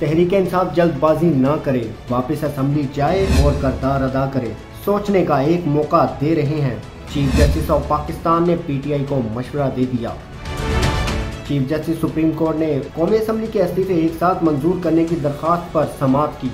तहरीक इंसाफ जल्दबाजी न करे, वापस असम्बली जाए और करदार अदा करे, सोचने का एक मौका दे रहे हैं। चीफ जस्टिस ऑफ़ पाकिस्तान ने पीटीआई को मशवरा दे दिया। चीफ जस्टिस सुप्रीम कोर्ट ने कौमी असम्बली के इस्तीफे एक साथ मंजूर करने की दरख्वास्त पर समाप्त की।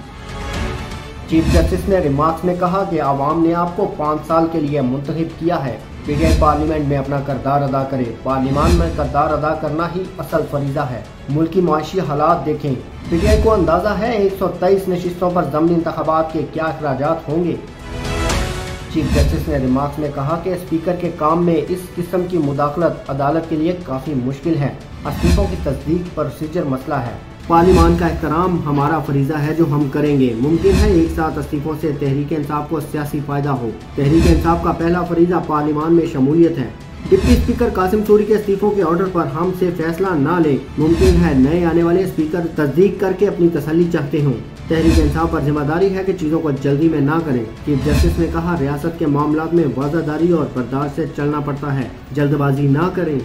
चीफ जस्टिस ने रिमार्क्स में कहा कि आवाम ने आपको पाँच साल के लिए मुंतखब किया है। पीटीआई पार्लियामेंट में अपना करदार अदा करे। पार्लियामान में करदार अदा करना ही असल फरीजा है। मुल्क की माशी हालात देखें। पीटीआई को अंदाज़ा है एक सौ तेईस नशस्तों पर जमनी इंतबात के क्या अखराज होंगे। चीफ जस्टिस ने रिमार्क में कहा कि स्पीकर के काम में इस किस्म की मुदाखलत अदालत के लिए काफ़ी मुश्किल है। इस्तीफों की तस्दीक प्रोसीजर मसला है। पार्लिमान का एहतराम हमारा फरीजा है जो हम करेंगे। मुमकिन है एक साथ इस्तीफों से तहरीक इंसाफ को सियासी फ़ायदा हो। तहरीक इंसाफ का पहला फरीजा पार्लिमान में शमूलियत है। डिप्टी स्पीकर कासिम सूरी के इस्तीफों के ऑर्डर पर हम से फैसला न ले। मुमकिन है नए आने वाले स्पीकर तस्दीक करके अपनी तसली चाहते हों। तहरीक इंसाफ पर ज़िम्मेदारी है कि चीज़ों को जल्दी में ना करें। चीफ जस्टिस ने कहा, रियासत के मामला में वजादारी और बर्दाश्त से चलना पड़ता है। जल्दबाजी ना करें।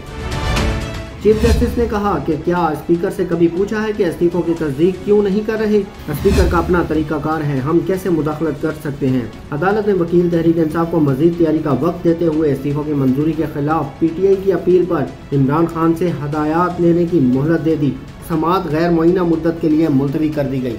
चीफ जस्टिस ने कहा कि क्या स्पीकर से कभी पूछा है कि इस्तीफों की तस्दीक क्यों नहीं कर रहे? स्पीकर का अपना तरीकाकार है, हम कैसे मुदाखलत कर सकते हैं? अदालत ने वकील तहरीक इंसाफ को मजीद तैयारी का वक्त देते हुए इस्तीफों की मंजूरी के खिलाफ पी टी आई की अपील आरोप इमरान खान ऐसी हदायत लेने की मोहलत दे दी। समात गैर मुइना मुद्दत के लिए मुलतवी कर दी गई।